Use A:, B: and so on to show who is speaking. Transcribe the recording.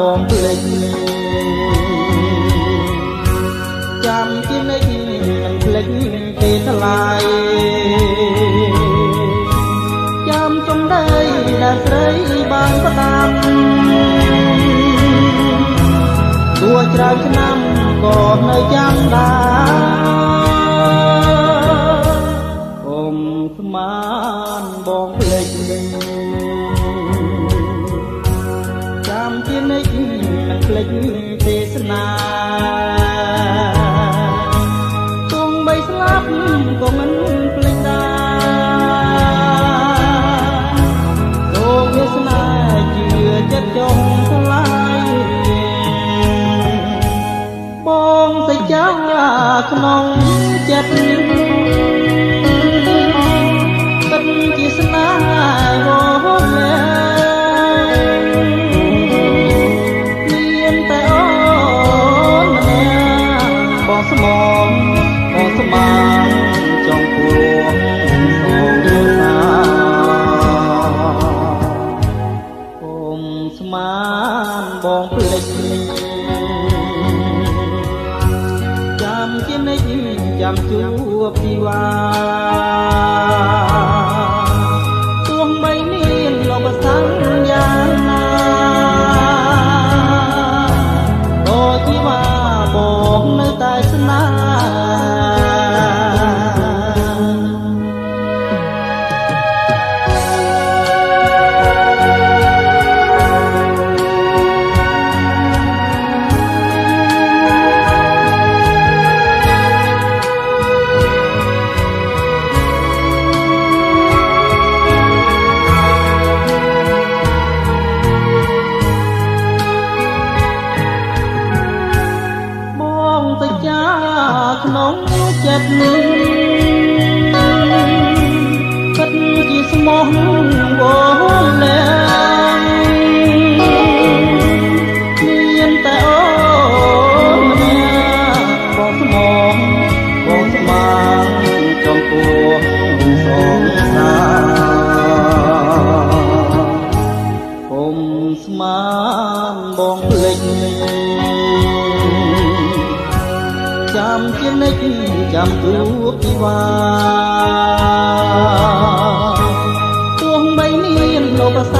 A: នបងភ្លេចចាំជានិចមិនភ្លេចទេថ្លៃចាំចំដីដែលស្រីបានផ្ដាំទោះច្រើនឆ្នាំក៏នៅចាំដែរ ភ្លេចទេសនាទងបីស្លាប់ក៏មិនភ្លេចដែរលោកវាសនាជឿចិត្តចង់ថ្លៃបងសច្ចាក្នុងចិត្ត ស្មងបងស្មានចង់ពួងសងសាគុំស្មានបងភ្លេចចាំជានិចចាំជួបពីវ៉ា តែ ក្នុងចិត្តពិតជាស្មោះវល់លែងមានតែអូនម្នាក់បងស្មងបងស្មានចំពោះសងសាគុំស្មានបងភ្លេច ចាំជានិចចាំទូពីវ៉ាទោះបីមានលោកសង្យា